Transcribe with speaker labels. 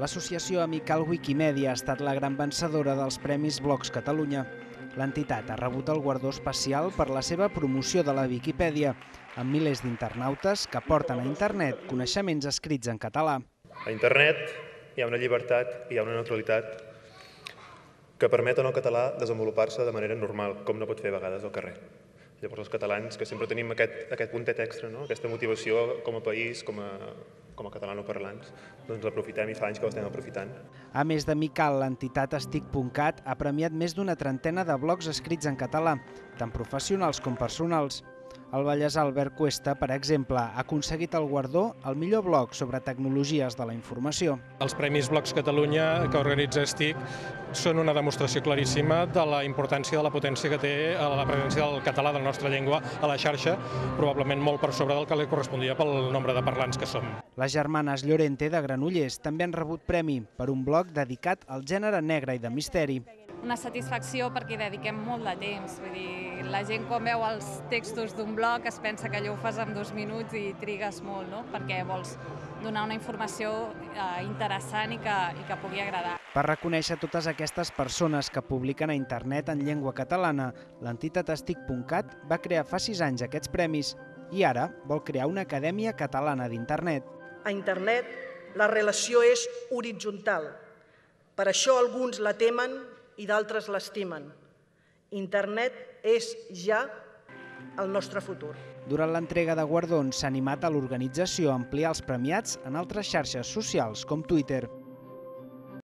Speaker 1: L'associació amical Wikimedia ha estat la gran vencedora dels Premis Blogs Catalunya. L'entitat ha rebut el guardó especial per la seva promoció de la Viquipèdia, amb milers d'internautes que porten a internet coneixements escrits en català.
Speaker 2: A internet hi ha una llibertat hi ha una neutralitat que permeten al català desenvolupar-se de manera normal, com no pot fer a vegades al carrer. Llavors els catalans, que sempre tenim aquest, aquest puntet extra, no? aquesta motivació com a país, com a, com a catalanoparlants, doncs l'aprofitem i fa anys que l'estem aprofitant.
Speaker 1: A més de Mical, l'entitat Estic.cat ha premiat més d'una trentena de blogs escrits en català, tant professionals com personals. El Vallès Albert Cuesta, per exemple, ha aconseguit el guardó al millor blog sobre tecnologies de la informació.
Speaker 3: Els Premis Blogs Catalunya que organitza ESTIC són una demostració claríssima de la importància de la potència que té la presència del català de la nostra llengua a la xarxa, probablement molt per sobre del que li correspondria pel nombre de parlants que som.
Speaker 1: Les germanes Llorente de Granollers també han rebut premi per un blog dedicat al gènere negre i de misteri
Speaker 4: una satisfacció perquè hi dediquem molt de temps. Vull dir, la gent quan veu els textos d'un blog es pensa que allò ho fas en dos minuts i trigues molt, no? perquè vols donar una informació eh, interessant i que, i que pugui agradar.
Speaker 1: Per reconèixer totes aquestes persones que publiquen a internet en llengua catalana, l'entitat estic.cat va crear fa sis anys aquests premis i ara vol crear una acadèmia catalana d'internet.
Speaker 5: A internet la relació és horitzontal. Per això alguns la temen i d'altres l'estimen. Internet és ja el nostre futur.
Speaker 1: Durant l'entrega de guardons s'ha animat a l'organització a ampliar els premiats en altres xarxes socials com Twitter.